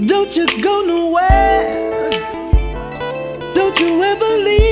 Don't you go nowhere. Don't you ever leave.